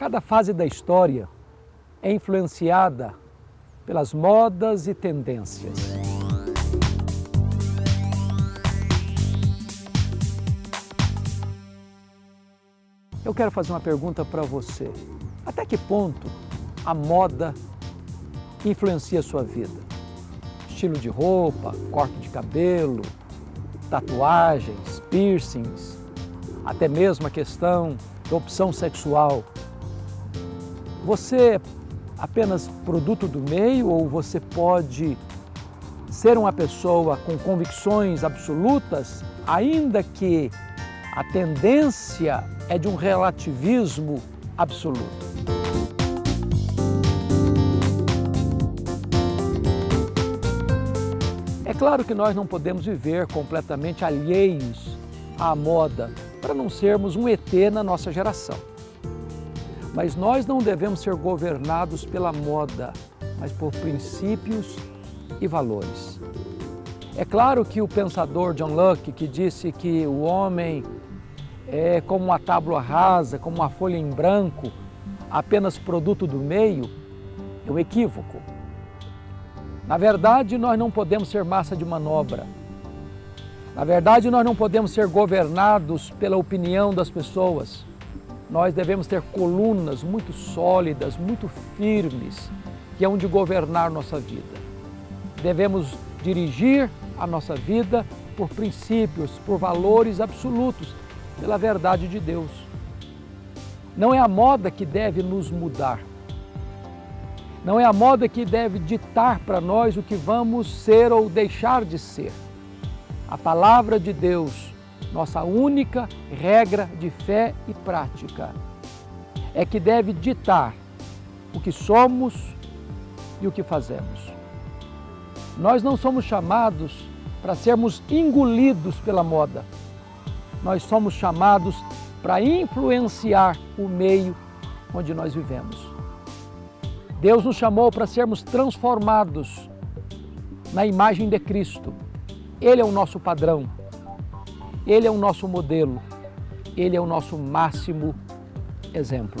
Cada fase da história é influenciada pelas modas e tendências. Eu quero fazer uma pergunta para você. Até que ponto a moda influencia a sua vida? Estilo de roupa, corte de cabelo, tatuagens, piercings, até mesmo a questão da opção sexual. Você é apenas produto do meio ou você pode ser uma pessoa com convicções absolutas, ainda que a tendência é de um relativismo absoluto? É claro que nós não podemos viver completamente alheios à moda para não sermos um ET na nossa geração. Mas nós não devemos ser governados pela moda, mas por princípios e valores. É claro que o pensador John Locke, que disse que o homem é como uma tábua rasa, como uma folha em branco, apenas produto do meio, é um equívoco. Na verdade, nós não podemos ser massa de manobra. Na verdade, nós não podemos ser governados pela opinião das pessoas. Nós devemos ter colunas muito sólidas, muito firmes, que é onde governar nossa vida. Devemos dirigir a nossa vida por princípios, por valores absolutos, pela verdade de Deus. Não é a moda que deve nos mudar. Não é a moda que deve ditar para nós o que vamos ser ou deixar de ser. A palavra de Deus nossa única regra de fé e prática é que deve ditar o que somos e o que fazemos. Nós não somos chamados para sermos engolidos pela moda. Nós somos chamados para influenciar o meio onde nós vivemos. Deus nos chamou para sermos transformados na imagem de Cristo. Ele é o nosso padrão. Ele é o nosso modelo, ele é o nosso máximo exemplo.